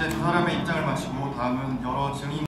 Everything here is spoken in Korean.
이제 두 사람의 입장을 마치고 다음은 여러 증인